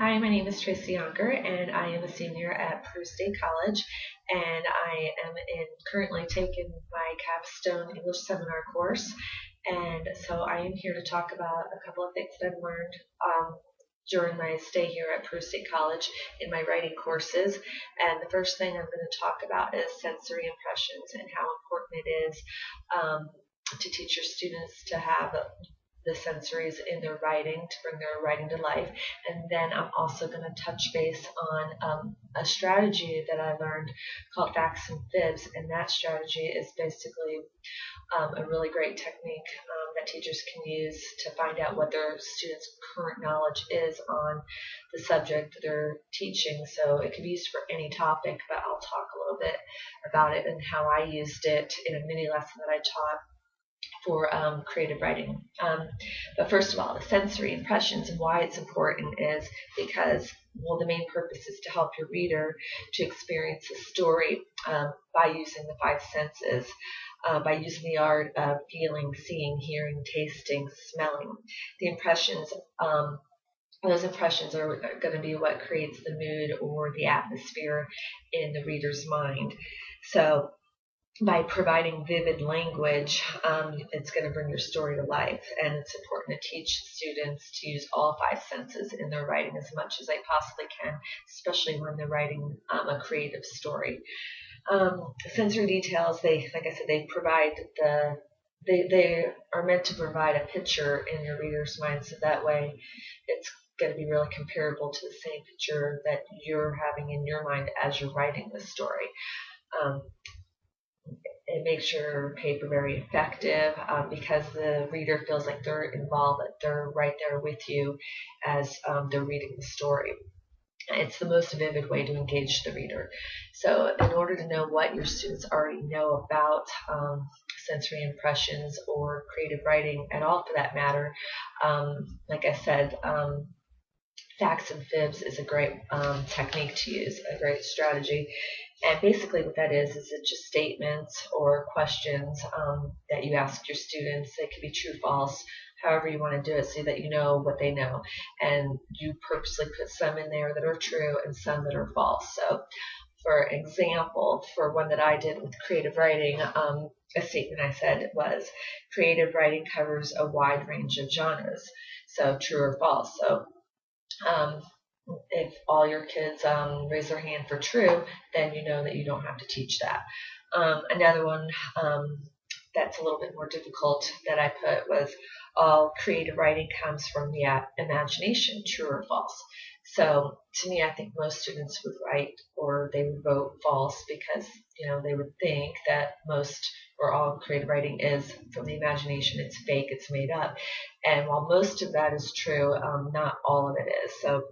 Hi, my name is Tracey Yonker, and I am a senior at Peru State College, and I am in currently taking my capstone English seminar course, and so I am here to talk about a couple of things that I've learned um, during my stay here at Peru State College in my writing courses. And the first thing I'm going to talk about is sensory impressions and how important it is um, to teach your students to have the sensories in their writing to bring their writing to life. And then I'm also going to touch base on um, a strategy that I learned called facts and fibs. And that strategy is basically um, a really great technique um, that teachers can use to find out what their students' current knowledge is on the subject that they're teaching. So it can be used for any topic, but I'll talk a little bit about it and how I used it in a mini lesson that I taught for um, creative writing. Um, but first of all, the sensory impressions and why it's important is because, well, the main purpose is to help your reader to experience a story um, by using the five senses. Uh, by using the art of feeling, seeing, hearing, tasting, smelling. The impressions, um, those impressions are going to be what creates the mood or the atmosphere in the reader's mind. So by providing vivid language, um, it's going to bring your story to life. And it's important to teach students to use all five senses in their writing as much as they possibly can, especially when they're writing um, a creative story. Um, sensory details, they, like I said, they provide the, they, they are meant to provide a picture in your reader's mind, so that way it's going to be really comparable to the same picture that you're having in your mind as you're writing the story. Um, it makes your paper very effective um, because the reader feels like they're involved, that they're right there with you as um, they're reading the story. It's the most vivid way to engage the reader. So, in order to know what your students already know about um, sensory impressions or creative writing at all, for that matter, um, like I said, um, facts and fibs is a great um, technique to use, a great strategy. And basically, what that is is it's just statements or questions um, that you ask your students. It could be true, false, however you want to do it, so that you know what they know. And you purposely put some in there that are true and some that are false. So, for example, for one that I did with creative writing, um, a statement I said was creative writing covers a wide range of genres. So, true or false. So, um, if all your kids um, raise their hand for true, then you know that you don't have to teach that. Um, another one um, that's a little bit more difficult that I put was all creative writing comes from the imagination, true or false. So to me, I think most students would write or they would vote false because you know they would think that most or all creative writing is from the imagination. It's fake. It's made up. And while most of that is true, um, not all of it is. So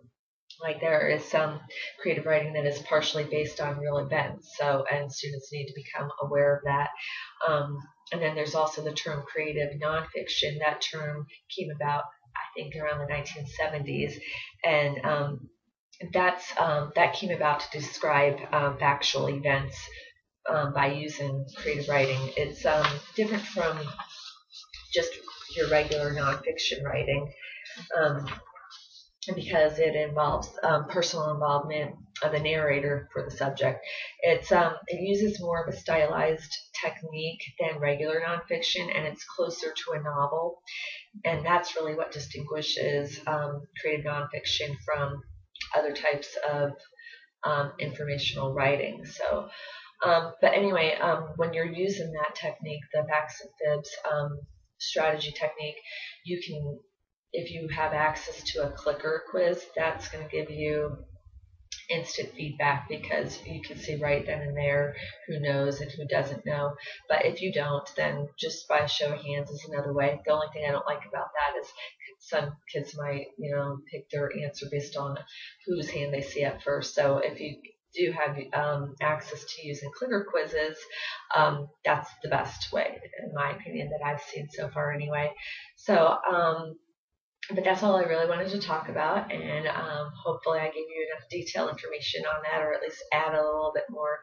like there is some creative writing that is partially based on real events so and students need to become aware of that um, and then there's also the term creative nonfiction that term came about i think around the 1970s and um, that's um, that came about to describe um, factual events um, by using creative writing it's um, different from just your regular nonfiction writing because it involves um, personal involvement of the narrator for the subject. It's um, it uses more of a stylized technique than regular nonfiction, and it's closer to a novel, and that's really what distinguishes um, creative nonfiction from other types of um, informational writing. So. Um, but anyway, um, when you're using that technique, the facts and fibs strategy technique, you can if you have access to a clicker quiz, that's going to give you instant feedback because you can see right then and there who knows and who doesn't know. But if you don't, then just by show of hands is another way. The only thing I don't like about that is some kids might, you know, pick their answer based on whose hand they see up first. So if you do have um, access to using clicker quizzes, um, that's the best way, in my opinion, that I've seen so far anyway. So, um, but that's all I really wanted to talk about, and um, hopefully I gave you enough detailed information on that, or at least add a little bit more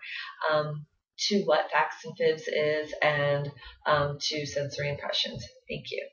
um, to what facts and fibs is and um, to sensory impressions. Thank you.